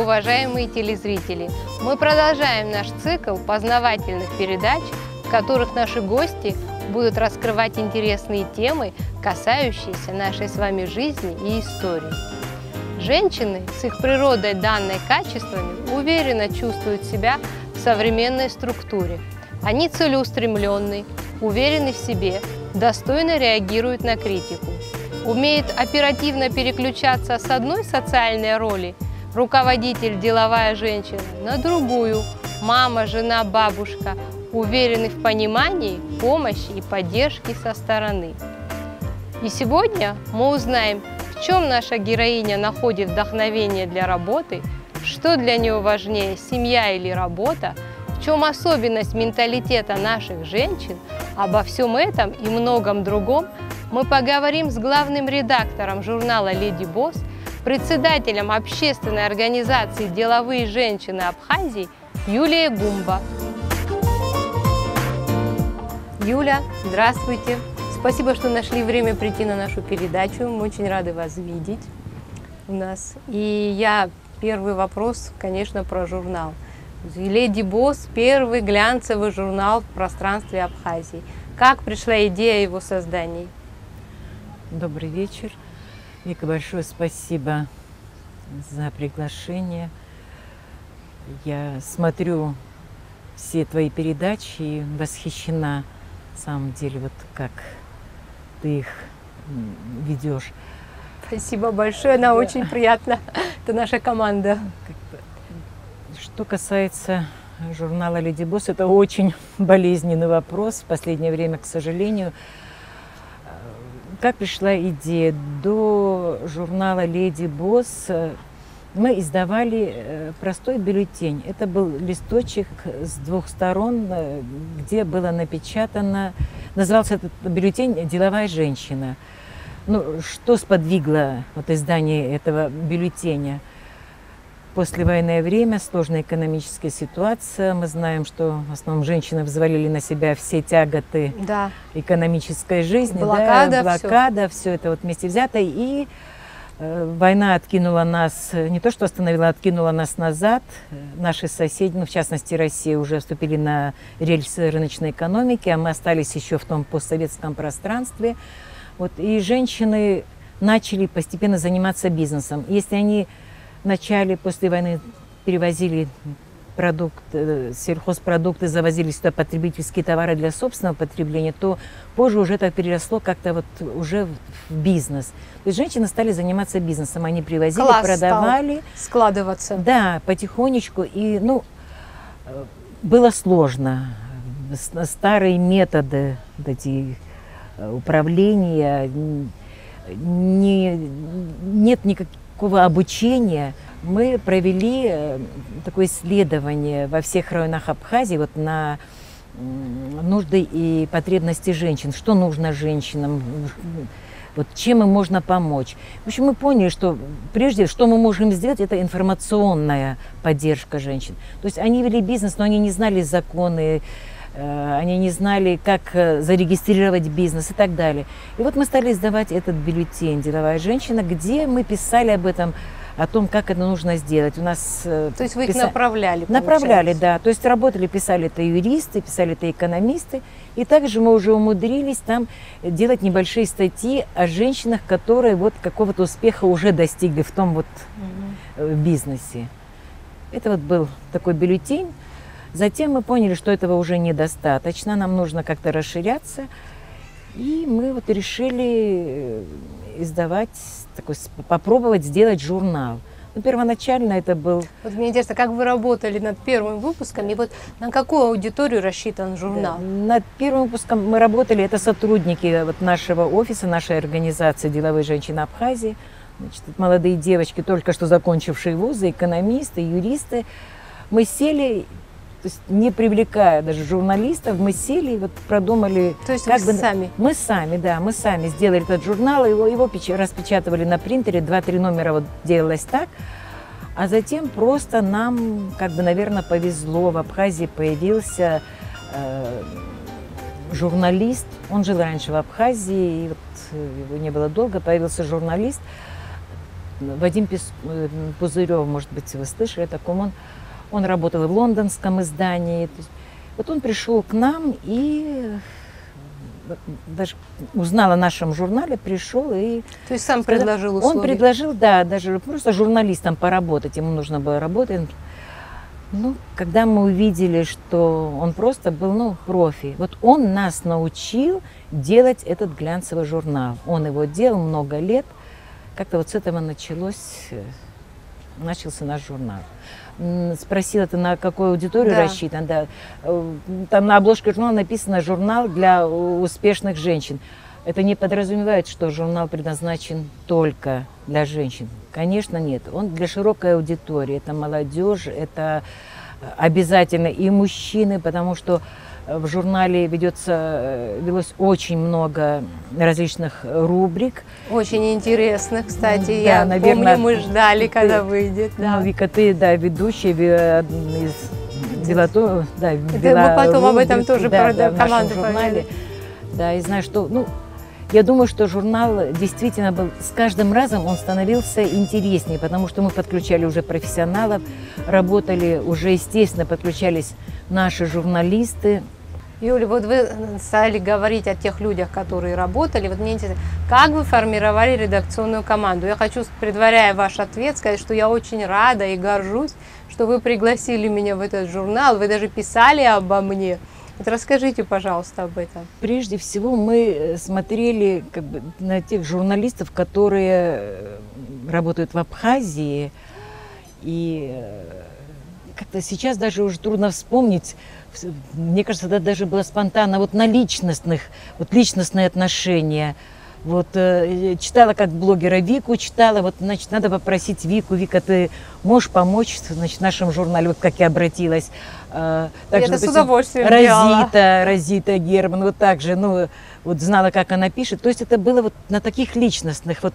Уважаемые телезрители! Мы продолжаем наш цикл познавательных передач, в которых наши гости будут раскрывать интересные темы, касающиеся нашей с вами жизни и истории. Женщины с их природой данной качествами уверенно чувствуют себя в современной структуре. Они целеустремленны, уверены в себе, достойно реагируют на критику, умеют оперативно переключаться с одной социальной роли – руководитель, деловая женщина, на другую – мама, жена, бабушка, уверены в понимании, помощи и поддержке со стороны. И сегодня мы узнаем, в чем наша героиня находит вдохновение для работы, что для нее важнее, семья или работа, в чем особенность менталитета наших женщин, обо всем этом и многом другом мы поговорим с главным редактором журнала «Леди Босс», председателем общественной организации «Деловые женщины Абхазии» Юлией Гумба. Юля, здравствуйте. Спасибо, что нашли время прийти на нашу передачу. Мы очень рады вас видеть у нас. И я первый вопрос, конечно, про журнал. «Леди Босс» – первый глянцевый журнал в пространстве Абхазии. Как пришла идея его создания? Добрый вечер. Вика, большое спасибо за приглашение. Я смотрю все твои передачи и восхищена, на самом деле, вот как ты их ведешь. Спасибо большое, она да. очень приятна. Это наша команда. Что касается журнала «Леди Босс», это очень болезненный вопрос. В последнее время, к сожалению, как пришла идея? До журнала «Леди Босс» мы издавали э, простой бюллетень. Это был листочек с двух сторон, э, где было напечатано, назывался этот бюллетень «Деловая женщина». Ну, что сподвигло вот издание этого бюллетеня? Послевоенное время, сложная экономическая ситуация. Мы знаем, что в основном женщины взвалили на себя все тяготы да. экономической жизни. Блокада, да, блокада, все. все это вот вместе взято. И э, война откинула нас, не то что остановила, откинула нас назад. Наши соседи, ну, в частности Россия, уже вступили на рельсы рыночной экономики, а мы остались еще в том постсоветском пространстве. Вот, и женщины начали постепенно заниматься бизнесом. Если они в начале, после войны, перевозили продукт, э, сельхозпродукты, завозили сюда потребительские товары для собственного потребления, то позже уже это переросло как-то вот уже в бизнес. То есть женщины стали заниматься бизнесом, они привозили, Класс продавали. складываться. Да, потихонечку. И, ну, было сложно. Старые методы эти э, управления, не, нет никаких такого обучения мы провели э, такое исследование во всех районах Абхазии вот на нужды и потребности женщин, что нужно женщинам, вот чем им можно помочь. В общем, мы поняли, что прежде, что мы можем сделать, это информационная поддержка женщин. То есть они вели бизнес, но они не знали законы, они не знали, как э, зарегистрировать бизнес и так далее. И вот мы стали издавать этот бюллетень «Деловая женщина», где мы писали об этом, о том, как это нужно сделать. У нас э, То есть вы их писа... направляли? Направляли, да. То есть работали, писали это юристы, писали это экономисты. И также мы уже умудрились там делать небольшие статьи о женщинах, которые вот какого-то успеха уже достигли в том вот угу. бизнесе. Это вот был такой бюллетень. Затем мы поняли, что этого уже недостаточно, нам нужно как-то расширяться. И мы вот решили э, издавать, такой, попробовать сделать журнал. Ну, первоначально это был... Вот мне интересно, как вы работали над первым выпуском, и вот на какую аудиторию рассчитан журнал? Да, над первым выпуском мы работали, это сотрудники вот нашего офиса, нашей организации «Деловые женщины Абхазии». Значит, молодые девочки, только что закончившие вузы, экономисты, юристы. Мы сели то есть не привлекая даже журналистов, мы сели и вот продумали. То есть как вы бы, сами? Мы сами, да, мы сами сделали этот журнал, его, его распечатывали на принтере, два-три номера вот делалось так. А затем просто нам, как бы, наверное, повезло. В Абхазии появился э, журналист. Он жил раньше в Абхазии, и вот его не было долго, появился журналист. Вадим Пис- э, Пузырев, может быть, вы слышали о таком, он, он работал в лондонском издании. То есть вот он пришел к нам и э, даже узнал о нашем журнале, пришел и То есть сам Сказал- предложил условия. он предложил, да, даже просто журналистом поработать, ему нужно было работать. Ну, когда мы увидели, что он просто был, ну, профи, вот он нас научил делать этот глянцевый журнал. Он его делал много лет. Как-то вот с этого началось, э, начался наш журнал. Спросила ты, на какую аудиторию Да. рассчитан, да. Э, Там на обложке журнала написано «Журнал для успешных женщин». Это не подразумевает, что журнал предназначен только для женщин. Конечно, нет. Он для широкой аудитории. Это молодежь, это э, обязательно и мужчины, потому что в журнале ведется, э, велось очень много различных рубрик. Очень интересно, кстати. Да, Я наверное, помню, мы ждали, ты- когда выйдет. Ну, Да. Вика, ты, да, ведущая из вела то, да, мы вела потом об этом тоже да, про- да, в нашем команду журнале. повели. Да, и знаю, что, ну, я думаю, что журнал действительно был, с каждым разом он становился интереснее, потому что мы подключали уже профессионалов, работали уже, естественно, подключались наши журналисты. Юля, вот вы стали говорить о тех людях, которые работали. Вот мне интересно, как вы формировали редакционную команду? Я хочу, предваряя ваш ответ, сказать, что я очень рада и горжусь, что вы пригласили меня в этот журнал. Вы даже писали обо мне. Вот расскажите, пожалуйста, об этом. Прежде всего мы э, смотрели как бы, на тех журналистов, которые э, работают в Абхазии. И э, как-то сейчас даже уже трудно вспомнить. Вс- Мне кажется, это даже было спонтанно. Вот на личностных, вот личностные отношения. Вот э, читала как блогера Вику, читала, вот, значит, надо попросить Вику, Вика, ты можешь помочь, значит, в нашем журнале, вот как я обратилась. Э, Я это с удовольствием Розита, Розита Герман, вот так же, ну, вот знала, как она пишет. То есть это было вот на таких личностных, вот,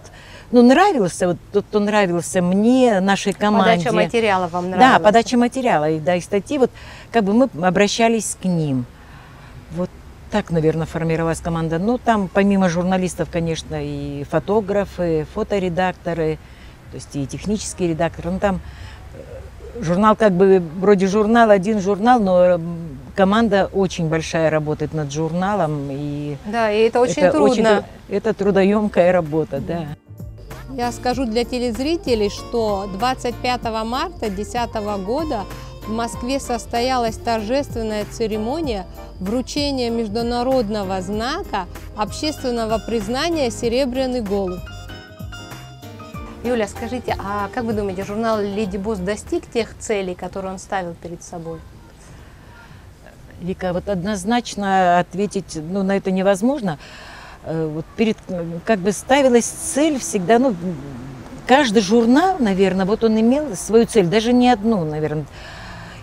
ну, нравился, вот тот, кто нравился мне, нашей команде. Подача материала вам нравилась? Да, подача материала, и, да, и статьи, вот как бы мы обращались к ним. Вот так, наверное, формировалась команда. Ну, там помимо журналистов, конечно, и фотографы, фоторедакторы, то есть и технические редакторы. Ну, там э, журнал как бы вроде журнал, один журнал, но м, команда очень большая работает над журналом. И Да, и это очень это трудно. тру- это трудоемкая работа, да. Я скажу для телезрителей, что 25 марта 2010 года в Москве состоялась торжественная церемония вручения международного знака общественного признания «Серебряный голубь». Юля, скажите, а как вы думаете, журнал «Леди Босс» достиг тех целей, которые он ставил перед собой? Вика, вот однозначно ответить ну, на это невозможно. Э, Вот перед, как бы ставилась цель всегда, ну, каждый журнал, наверное, вот он имел свою цель, даже не одну, наверное.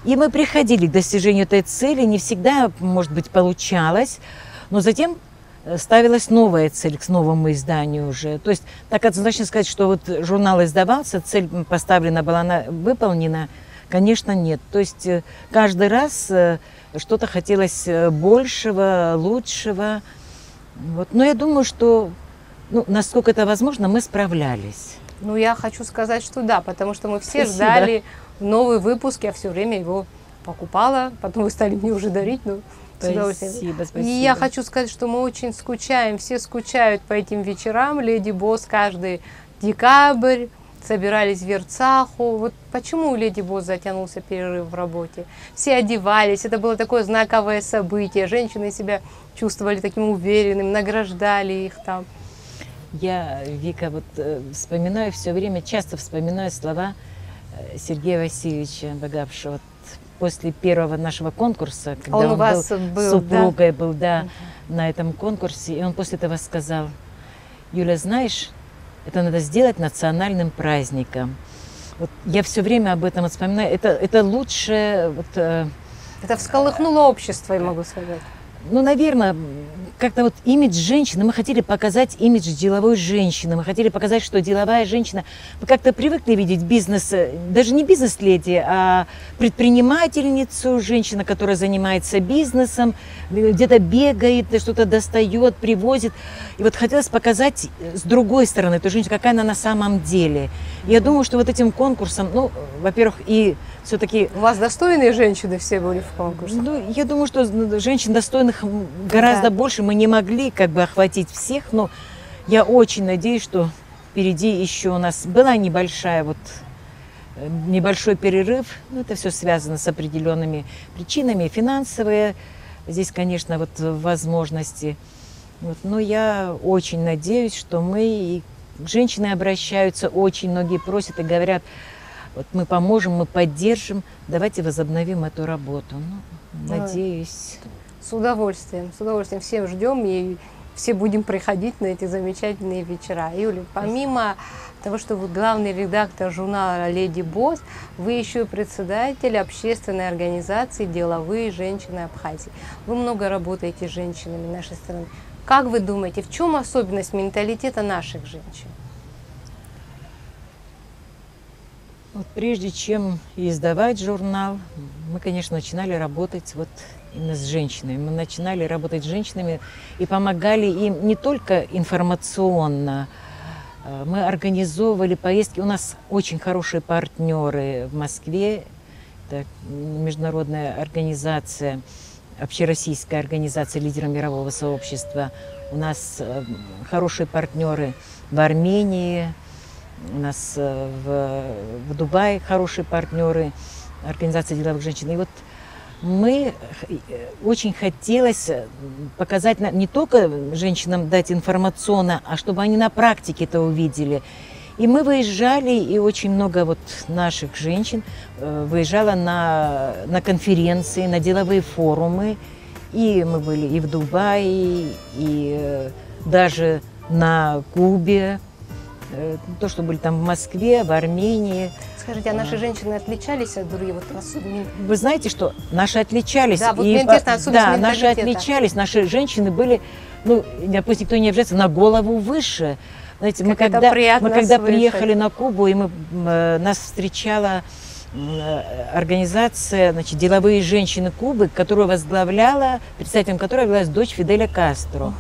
И мы приходили к достижению этой цели, не всегда, может быть, получалось, но затем э, ставилась новая цель к новому изданию уже. То есть так однозначно сказать, что вот журнал издавался, цель поставлена была, она выполнена, конечно, нет. То есть э, каждый раз э, что-то хотелось большего, лучшего. Вот. Но я думаю, что, ну, насколько это возможно, мы справлялись. Ну, я хочу сказать, что да, потому что мы все Спасибо. ждали новый выпуск, я все время его покупала, потом вы стали мне уже дарить, ну, с удовольствием. Спасибо, спасибо. И я хочу сказать, что мы очень скучаем, все скучают по этим вечерам. Леди Босс каждый декабрь собирались в Верцаху. Вот почему у Леди Босс затянулся перерыв в работе? Все одевались, это было такое знаковое событие. Женщины себя чувствовали таким уверенным, награждали их там. Я, Вика, вот э, вспоминаю все время, часто вспоминаю слова э, Сергея Васильевича Богавшего. Вот после первого нашего конкурса, когда Он он, у вас был, был, с да? супругой был, да, на этом конкурсе, и он после этого сказал, Юля, знаешь, это надо сделать национальным праздником. Вот я все время об этом вспоминаю. Это, это лучше, вот, э, Это всколыхнуло общество, я могу сказать. Ну, наверное, как-то вот имидж женщины, мы хотели показать имидж деловой женщины, мы хотели показать, что деловая женщина, мы как-то привыкли видеть бизнес, э, даже не бизнес-леди, а предпринимательницу, женщина, которая занимается бизнесом, где-то бегает, что-то достает, привозит. И вот хотелось показать с другой стороны эту женщину, какая она на самом деле. Я думаю, что вот этим конкурсом, ну, во-первых, и все-таки... У вас достойные женщины все были в конкурсе? Ну, я думаю, что женщин достойных гораздо да. больше. Мы не могли как бы охватить всех, но я очень надеюсь, что впереди еще у нас была небольшая вот э, небольшой перерыв. Ну, это все связано с определенными причинами, финансовые. Здесь, конечно, вот возможности. Вот, но я очень надеюсь, что мы и женщины обращаются, очень многие просят и говорят, вот мы поможем, мы поддержим, давайте возобновим эту работу. Ну, надеюсь. С удовольствием, с удовольствием всем ждем и все будем приходить на эти замечательные вечера. Юля, помимо того, что вы главный редактор журнала «Леди Босс», вы еще и председатель общественной организации «Деловые женщины Абхазии». Вы много работаете с женщинами нашей страны. Как вы думаете, в чем особенность менталитета наших женщин? Вот прежде чем издавать журнал, мы, конечно, начинали работать вот именно с женщинами. Мы начинали работать с женщинами и помогали им не только информационно, э, мы организовывали поездки. У нас очень хорошие партнеры в Москве. Это международная организация, общероссийская организация лидеров мирового сообщества. У нас э, хорошие партнеры в Армении, у нас э, в, в Дубае хорошие партнеры, организация деловых женщин. И вот мы э, очень хотелось э, показать не только женщинам дать информационно, а чтобы они на практике это увидели. И мы выезжали, и очень много вот наших женщин выезжало на, на конференции, на деловые форумы. И мы были и в Дубае, и даже на Кубе, то, что были там в Москве, в Армении. Скажите, а наши женщины отличались от других? Вот Вы знаете, что наши отличались. Да, вот и, интересно, Да, наши отличались, наши женщины были, ну, пусть никто не обижается, на голову выше. Знаете, мы когда, мы когда приехали на Кубу, и мы, э, нас встречала э, организация, значит, деловые женщины Кубы, которую возглавляла, представителем которой являлась дочь Фиделя Кастро.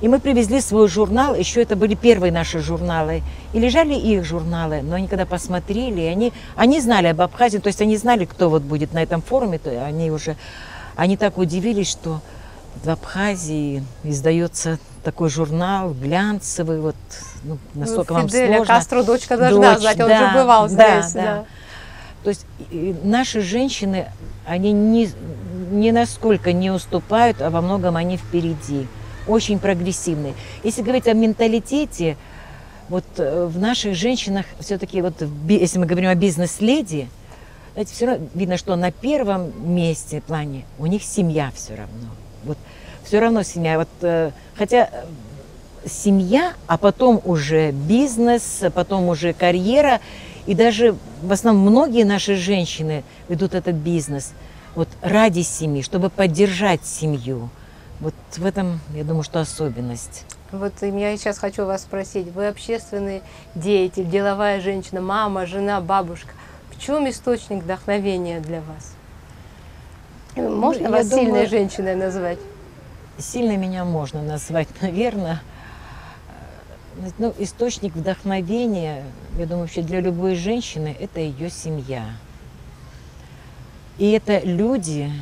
И мы привезли свой журнал, еще это были первые наши журналы, и лежали их журналы, но они когда посмотрели, они, они знали об Абхазии, то есть они знали, кто вот будет на этом форуме, то они уже, они так удивились, что в Абхазии издается такой журнал глянцевый, вот, ну, настолько ну, вам сложно. Кастро дочка должна Дочь, знать, он да, же бывал здесь. Да, да. да. То есть наши женщины, они ни, ни насколько не уступают, а во многом они впереди очень прогрессивные. Если говорить о менталитете, вот э, в наших женщинах все-таки, вот, если мы говорим о бизнес-леди, знаете, все равно видно, что на первом месте плане у них семья все равно. Вот все равно семья. Вот, э, хотя э, семья, а потом уже бизнес, потом уже карьера. И даже в основном многие наши женщины ведут этот бизнес вот ради семьи, чтобы поддержать семью. Вот в этом, я думаю, что особенность. Вот я сейчас хочу вас спросить, вы общественный деятель, деловая женщина, мама, жена, бабушка. В чем источник вдохновения для вас? Можно ну, вас думаю, сильной женщиной назвать? Сильно меня можно назвать, наверное. Ну, источник вдохновения, я думаю, вообще для любой женщины – это ее семья. И это люди,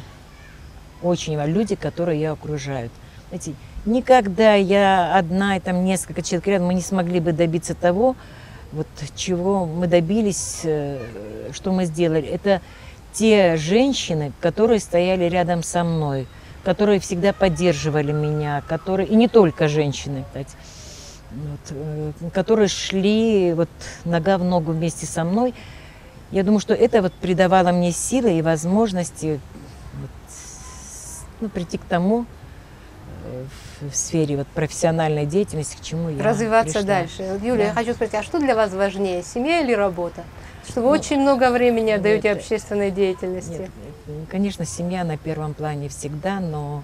очень люди, которые ее окружают. Знаете, никогда я одна и там несколько человек рядом, мы не смогли бы добиться того, вот чего мы добились, э, что мы сделали. Это те женщины, которые стояли рядом со мной, которые всегда поддерживали меня, которые, и не только женщины, кстати, вот, э, которые шли вот нога в ногу вместе со мной. Я думаю, что это вот придавало мне силы и возможности ну, прийти к тому э, в, сфере вот, профессиональной деятельности, к чему я Развиваться пришла. дальше. Юлия, да. я хочу спросить, а что для вас важнее, семья или работа? Что вы ну, очень много времени отдаете нет, общественной деятельности. Нет, конечно, семья на первом плане всегда, но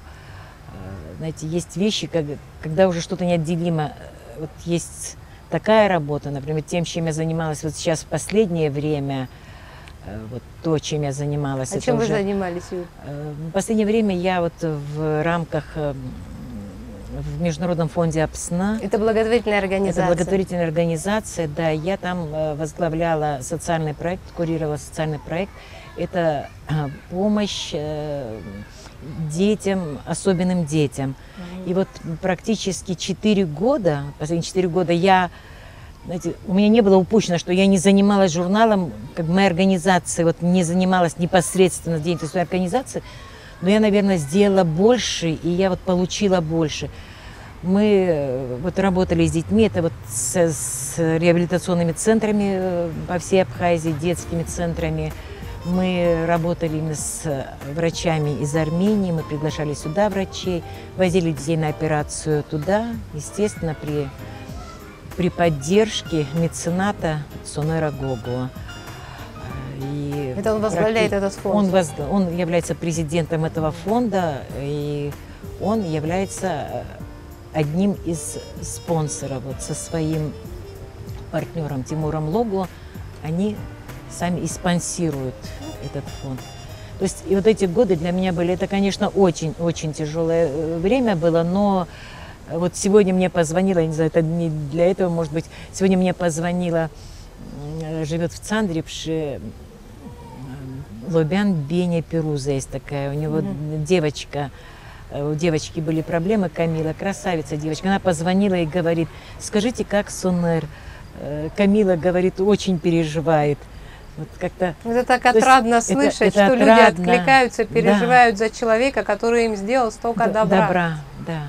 знаете, есть вещи, как, когда уже что-то неотделимо. Вот есть такая работа, например, тем, чем я занималась вот сейчас в последнее время, э, вот то, чем я занималась. А чем вы уже, занимались? Э, В последнее время я вот в рамках э, в Международном фонде ОПСНА, Это благотворительная организация. это благотворительная организация, да, я там э, возглавляла социальный проект, курировала социальный проект. Это э, помощь э, детям, особенным детям. И вот практически 4 года, последние 4 года я, знаете, у меня не было упущено, что я не занималась журналом, как моя организация вот не занималась непосредственно деятельностью организации, но я, наверное, сделала больше, и я вот получила больше. Мы э, вот работали с детьми, это вот с, с реабилитационными центрами э, по всей Абхазии, детскими центрами. Мы работали с врачами из Армении, мы приглашали сюда врачей, возили детей на операцию туда, естественно, при, при поддержке мецената Сонера Гогуа. И Это он возглавляет этот фонд? Он, возг- он является президентом этого фонда, и он является э, одним из спонсоров вот со своим партнером Тимуром Логу. Они сами и спонсируют этот фонд. То есть и вот эти годы для меня были, это, конечно, очень-очень тяжелое э, время было, но вот сегодня мне позвонила, я не знаю, это не для этого, может быть, сегодня мне позвонила, м, живет в Цандрипше, Лобян Беня Перуза есть такая, у него девочка, э, у девочки были проблемы, Камила, красавица девочка, она позвонила и говорит, скажите, как Сонер? Э, Камила говорит, очень переживает. Вот как-то Это так То есть отрадно это- слышать, это что люди отрадно. откликаются, Да. переживают за человека, который им сделал столько д- добра. да.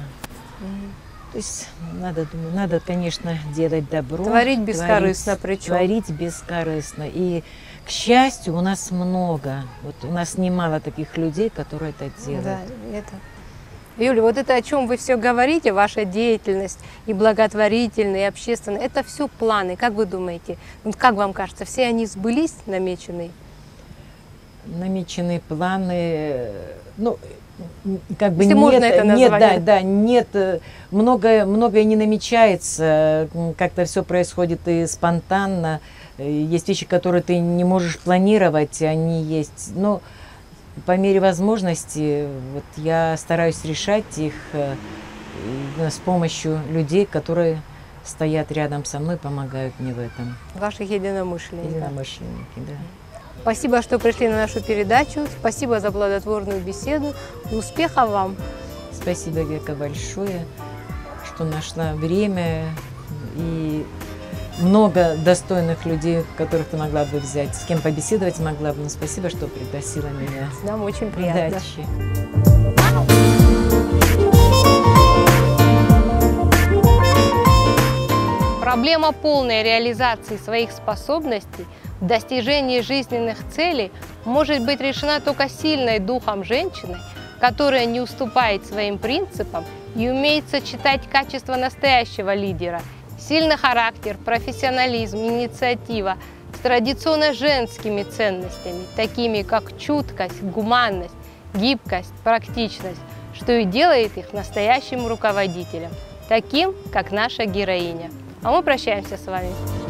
То есть надо, думаю, надо, конечно, делать добро. Творить бескорыстно творить- причем. Творить бескорыстно. И, к счастью, у нас много. Вот у нас немало таких людей, которые это делают. Да, это. Юля, вот это о чем вы все говорите, ваша деятельность и благотворительная, и общественная, это все планы. Как вы думаете, вот как вам кажется, все они сбылись намеченные? намеченные планы, э, ну, как бы Если нет, можно это нет, назвать, да, да, нет, э, многое, многое не намечается, как-то все происходит и спонтанно, Э, есть вещи, которые ты не можешь планировать, они есть, но по мере возможности вот я стараюсь решать их э, с помощью людей, которые стоят рядом со мной, помогают мне в этом. Ваших единомышленников. Единомышленники, да. Спасибо, что пришли на нашу передачу. Спасибо за плодотворную беседу. Успехов вам! Спасибо, Века, большое, что нашла время и много достойных людей, которых ты могла бы взять, с кем побеседовать могла бы. Ну, спасибо, что пригласила меня. Нам очень приятно. Удачи. Проблема полной реализации своих способностей в достижении жизненных целей может быть решена только сильной духом женщиной, которая не уступает своим принципам и умеет сочетать качества настоящего лидера, сильный характер, профессионализм, инициатива с традиционно женскими ценностями, такими как чуткость, гуманность, гибкость, практичность, что и делает их настоящим руководителем, таким, как наша героиня. А мы прощаемся с вами.